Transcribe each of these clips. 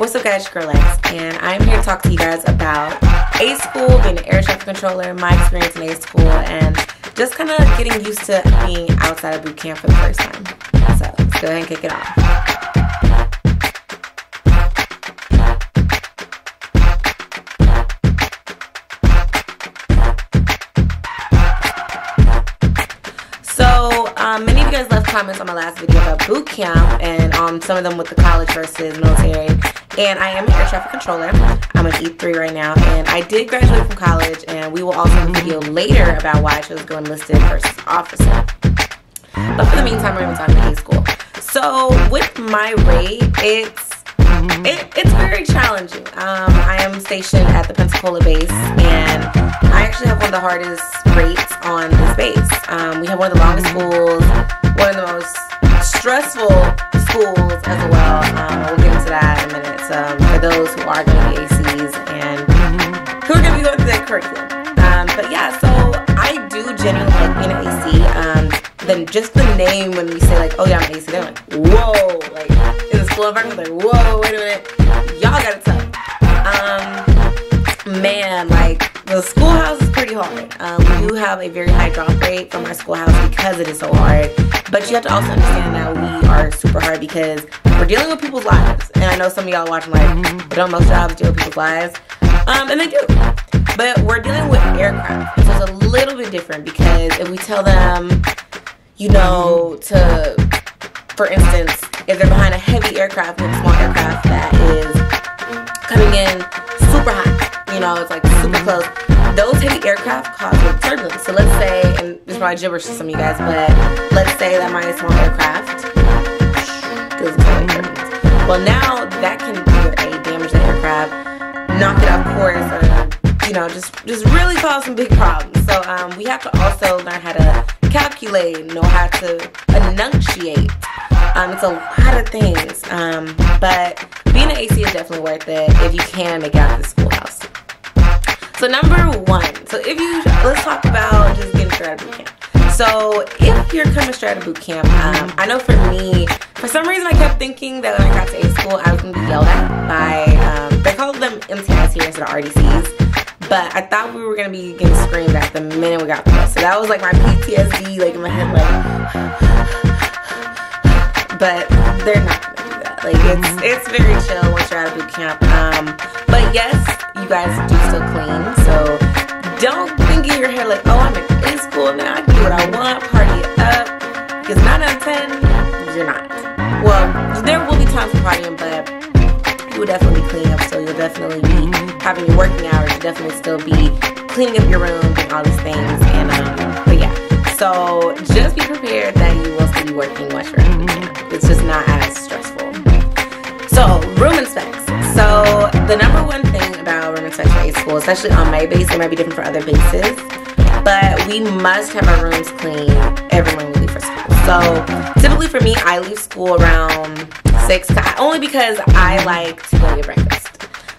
What's up guys, Girl X, and I'm here to talk to you guys about A school, being an air traffic controller, my experience in A school, and just kind of getting used to being outside of boot camp for the first time. So let's go ahead and kick it off. So, um, many of you guys left comments on my last video about boot camp and um, some of them with the college versus military. And I am an air traffic controller. I'm an E3 right now. And I did graduate from college. And we will also have a video later about why I chose to go enlisted versus officer. But for the meantime, we're going to talk about school. So, with my rate, it's it, it's very challenging. Um, I am stationed at the Pensacola base, and I actually have one of the hardest rates on this base. Um, we have one of the longest schools, one of the most stressful schools as well. Um, we'll get into that in a minute. Um, for those who are going to be ACs and who are going to be going through that curriculum. Um, but yeah, so I do genuinely like being an AC. Um, then just the name when we say like, oh yeah, I'm an AC, they're like, whoa, like in the school environment, like, whoa, wait a minute, y'all got it tough. Um, man, like the schoolhouse is pretty hard. Um, we do have a very high drop rate from our schoolhouse because it is so hard. But you have to also understand that we are super hard because we're dealing with people's lives. And I know some of y'all watching like, but don't most jobs deal with people's lives? Um, and they do. But we're dealing with aircraft. So it's a little bit different because if we tell them, you know, to, for instance, if they're behind a heavy aircraft with a small aircraft that is coming in super high, you know, it's like super close. Those heavy aircraft cause turbulence. So let's say, and this is probably gibberish to some of you guys, but let's say that my small aircraft goes like turbulence. Well, now that can either A, damage the aircraft, knock it off course, or, you know, just, just really cause some big problems. So um, we have to also learn how to calculate, know how to enunciate. Um, it's a lot of things. Um, but being an AC is definitely worth it if you can make out schoolhouse. So number one, so if you, let's talk about just getting straight out of boot camp. So if you're coming straight out of boot camp, um, I know for me, for some reason I kept thinking that when I got to A school, I was going to be yelled at by, um, they call them MTLs here instead of RDCs. But I thought we were going to be getting screamed at the minute we got there. So that was like my PTSD, like in my head, like, but they're not going to do that. Like it's, it's very chill once you're out of boot camp. Um, but yes, you guys do still So don't think in your head like, oh, I'm in school now. I can do what I want, party up. Because 9 out of 10, you're not. Well, there will be times for partying, but you will definitely clean up. So you'll definitely be having your working hours. You'll definitely still be cleaning up your room and all these things. And, um, but yeah. So just be prepared that you will still be working you're in boot. It's just not as stressful. Especially on my base, it might be different for other bases, but we must have our rooms clean every morning we leave for school. So, typically for me, I leave school around 6, only because I like to go get breakfast.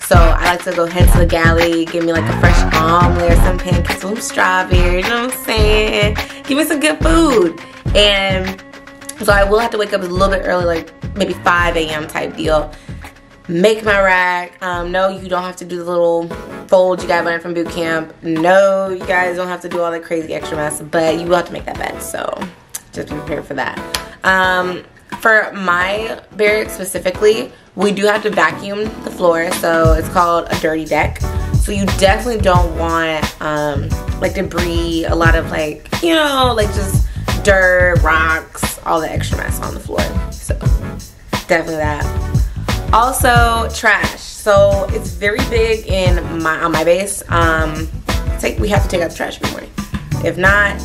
So, I like to go head to the galley, give me like a fresh omelet or some pancakes, some strawberries, you know what I'm saying? Give me some good food. And so I will have to wake up a little bit early, like maybe 5 a.m. type deal. Make my rack. Um, no, you don't have to do the little fold you got learned from boot camp. No, you guys don't have to do all that crazy extra mess, but you will have to make that bed. So just be prepared for that. Um, for my barracks specifically, we do have to vacuum the floor, so it's called a dirty deck. So you definitely don't want um, like debris, a lot of like, you know, like just dirt, rocks, all the extra mess on the floor. So definitely that. Also trash. So it's very big in my on my base. Um, take we have to take out the trash every morning. If not,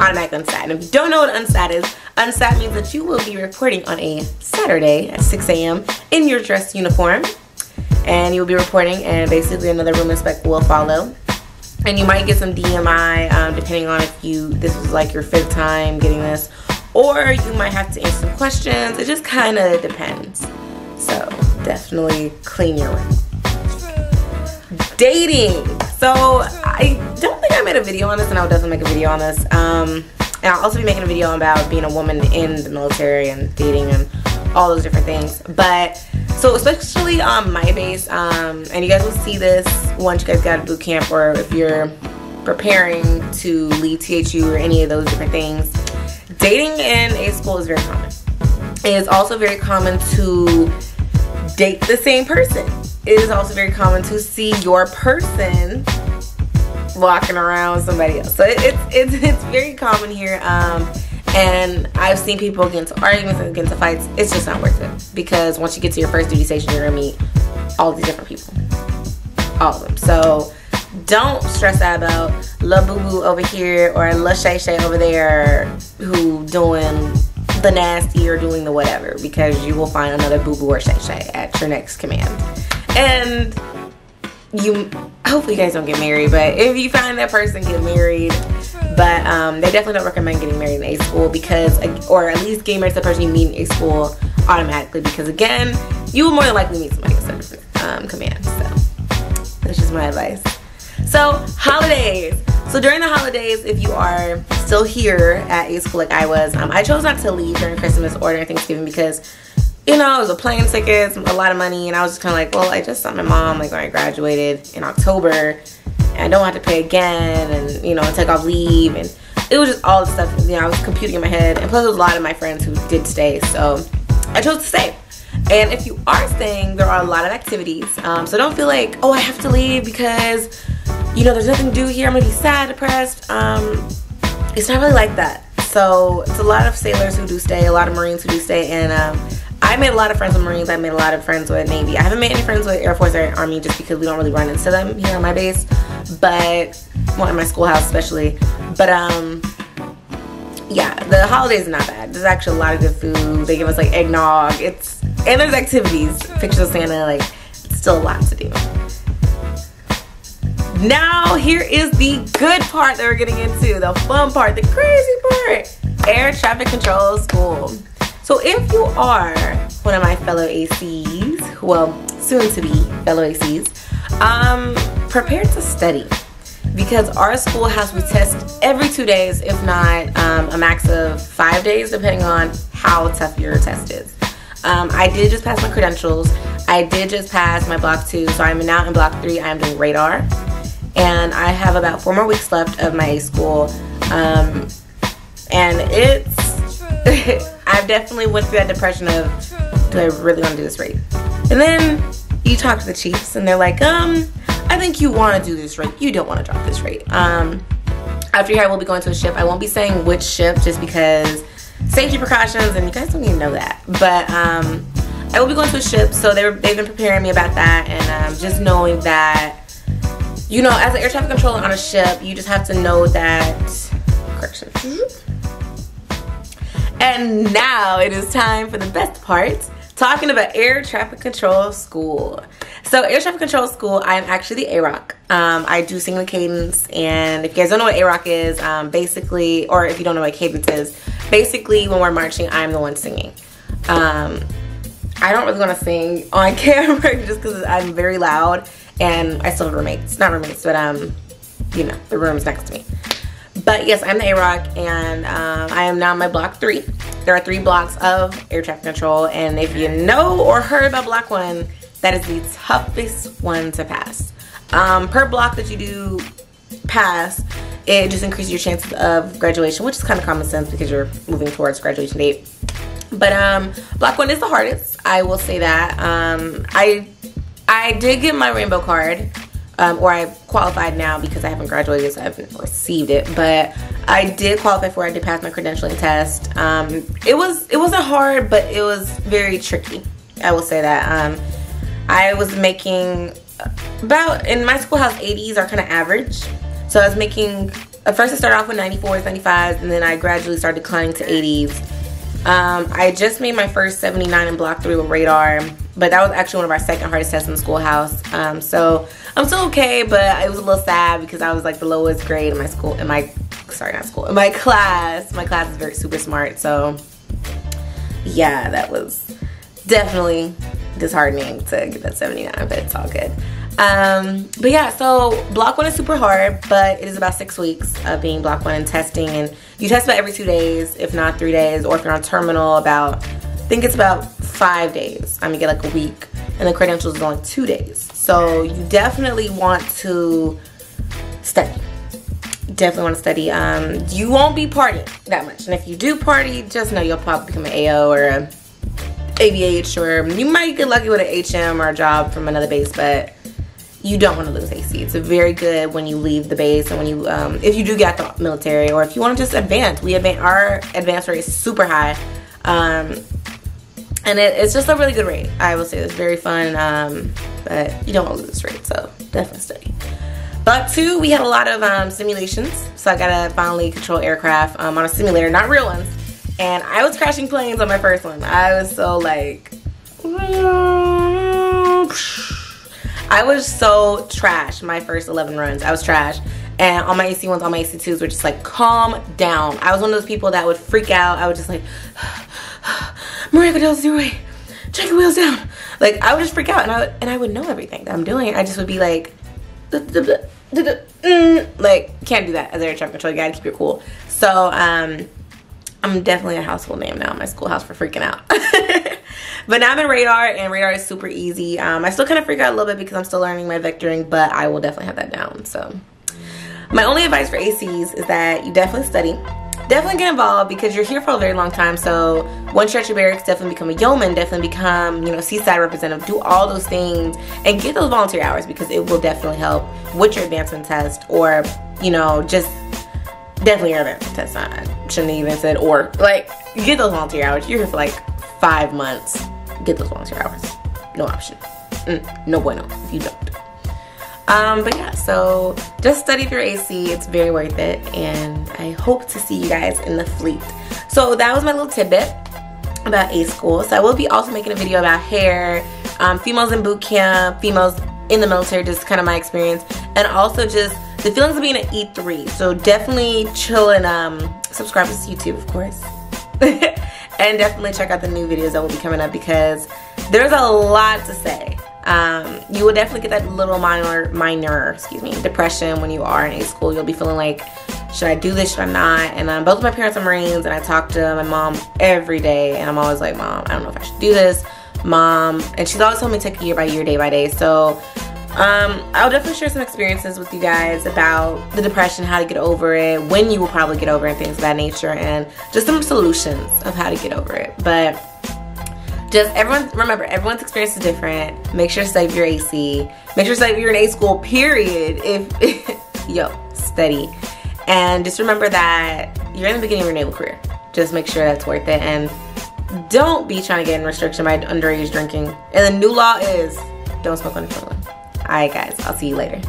automatic unsat. And if you don't know what unsat is, unsat means that you will be reporting on a Saturday at 6 a.m. in your dress uniform. And you'll be reporting and basically another room inspect will follow and you might get some EMI um, depending on if you this was like your fifth time getting this or you might have to answer some questions it just kind of depends so definitely clean your room. Dating. So I don't think I made a video on this and I will definitely make a video on this. Um, and I'll also be making a video about being a woman in the military and dating and all those different things. But So especially on my base, um, and you guys will see this once you guys got a boot camp or if you're preparing to leave THU or any of those different things, dating in a school is very common. It is also very common to date the same person. It is also very common to see your person walking around with somebody else. So it's, it's, it's very common here. Um, and I've seen people get into arguments and get into fights. It's just not worth it. Because once you get to your first duty station, you're gonna meet all these different people. All of them. So don't stress out about La Boo Boo over here or La Shay Shay over there who doing the nasty or doing the whatever because you will find another Boo Boo or Shay Shay at your next command. And you, hopefully you guys don't get married, but if you find that person, get married. But um, they definitely don't recommend getting married in A school because, or at least getting married to the person you meet in A school automatically because again, you will more than likely meet somebody at certain um, command. So that's just my advice. So holidays. So during the holidays, if you are still here at A school like I was, um, I chose not to leave during Christmas or during Thanksgiving because, you know, it was a plane ticket, a lot of money, and I was just kind of like, well, I just saw my mom like when I graduated in October, and I don't have to pay again, and you know, take off leave, and it was just all the stuff. You know, I was computing in my head, and plus, there was a lot of my friends who did stay, so I chose to stay. And if you are staying, there are a lot of activities. Um, so don't feel like, oh, I have to leave because you know, there's nothing to do here. I'm gonna be sad, depressed. Um, it's not really like that. So it's a lot of sailors who do stay, a lot of Marines who do stay, and um, I made a lot of friends with Marines. I made a lot of friends with Navy. I haven't made any friends with Air Force or Army just because we don't really run into them here on my base, but well, in my schoolhouse especially. But um, yeah, the holidays are not bad. There's actually a lot of good food. They give us like eggnog. It's and there's activities, pictures of Santa. Like, it's still a lot to do. Now, here is the good part that we're getting into, the fun part, the crazy part. Air traffic control school. So if you are one of my fellow ACs, well, soon to be fellow ACs, um, prepare to study because our school has we test every two days, if not um, a max of five days, depending on how tough your test is. Um, I did just pass my credentials. I did just pass my block two, so I'm now in block three. I'm doing radar and I have about four more weeks left of my school. Um, and it's, I've definitely went through that depression of, do I really want to do this rate? And then you talk to the chiefs and they're like, um, I think you want to do this rate. You don't want to drop this rate. Um, after here, I will be going to a ship. I won't be saying which ship just because safety precautions, and you guys don't even know that. But um, I will be going to a ship, so they they've been preparing me about that, and um, just knowing that you know, as an air traffic controller on a ship, you just have to know that, correction. And now it is time for the best part, talking about air traffic control school. So air traffic control school, I'm actually the AROC. Um, I do sing the cadence, and if you guys don't know what AROC is, um, basically, or if you don't know what cadence is, basically when we're marching, I'm the one singing. Um, I don't really want to sing on camera just because I'm very loud and I still have roommates. Not roommates, but um, you know, the room's next to me. But yes, I'm the AROC and um, I am now my block three. There are three blocks of air traffic control and if you know or heard about block one, that is the toughest one to pass. Um, per block that you do pass, it just increases your chances of graduation, which is kind of common sense because you're moving towards graduation date. But um, block one is the hardest, I will say that. Um, I I did get my rainbow card, um, or I qualified now because I haven't graduated, so I haven't received it. But I did qualify for. It. I did pass my credentialing test. Um, it was it wasn't hard, but it was very tricky. I will say that. Um, I was making about in my schoolhouse 80s are kind of average. So I was making at first I started off with 94s, 95s, and then I gradually started declining to 80s. Um, I just made my first 79 in block three with radar but that was actually one of our second hardest tests in the schoolhouse. Um, so I'm still okay, but it was a little sad because I was like the lowest grade in my school, in my, sorry, not school, in my class. My class is very super smart, so yeah, that was definitely disheartening to get that 79, but it's all good. Um, but yeah, so block one is super hard, but it is about six weeks of being block one and testing. And you test about every two days, if not three days, or if you're on terminal about, I think it's about five days. I mean, get like a week. And the credentials is only two days. So you definitely want to study. Definitely want to study. Um, you won't be partying that much. And if you do party, just know you'll probably become an AO or a ABH or you might get lucky with an HM or a job from another base, but you don't want to lose AC. It's very good when you leave the base and when you, um, if you do get the military or if you want to just advance. We advance, our advance rate is super high. Um, and it, it's just a really good rate. I will say it's very fun, um, but you don't want to lose this rate, so definitely study. But two, we had a lot of um, simulations, so I got to finally control aircraft um, on a simulator, not real ones. And I was crashing planes on my first one. I was so like, I was so trash my first 11 runs. I was trash. And on my AC ones, on my AC twos were just like, calm down. I was one of those people that would freak out. I would just like, Maria Goodell zero check your wheels down. Like I would just freak out and I would, and I would know everything that I'm doing. I just would be like, mm, like can't do that as air traffic control. You gotta keep your cool. So um, I'm definitely a household name now in my schoolhouse for freaking out. but now I'm in radar and radar is super easy. Um, I still kind of freak out a little bit because I'm still learning my vectoring, but I will definitely have that down. So my only advice for ACs is that you definitely study. Definitely get involved because you're here for a very long time. So once you're at your barracks, definitely become a yeoman, definitely become, you know, CSADD representative, do all those things and get those volunteer hours because it will definitely help with your advancement test or, you know, just definitely your advancement test. I shouldn't even said or like get those volunteer hours. You're here for like five months. Get those volunteer hours. No option. Mm, no bueno if you don't. Um, but yeah, so just study through AC. It's very worth it. And I hope to see you guys in the fleet. So that was my little tidbit about A school. So I will be also making a video about hair, um, females in boot camp, females in the military, just kind of my experience. And also just the feelings of being an E3. So definitely chill and um, subscribe to YouTube, of course. and definitely check out the new videos that will be coming up because there's a lot to say um, you will definitely get that little minor, minor, excuse me, depression when you are in A school. You'll be feeling like, should I do this, should I not? And um, both of my parents are Marines and I talk to my mom every day and I'm always like, mom, I don't know if I should do this. Mom, and she's always told me to take it year by year, day by day. So um, I'll definitely share some experiences with you guys about the depression, how to get over it, when you will probably get over it, things of that nature, and just some solutions of how to get over it. But just everyone remember everyone's experience is different. Make sure to save your ac make sure to save your in a school period if yo steady. And just remember that you're in the beginning of your naval career. Just make sure that's worth it. And don't be trying to get in restriction by underage drinking. And the new law is don't smoke under 21 all right guys i'll see you later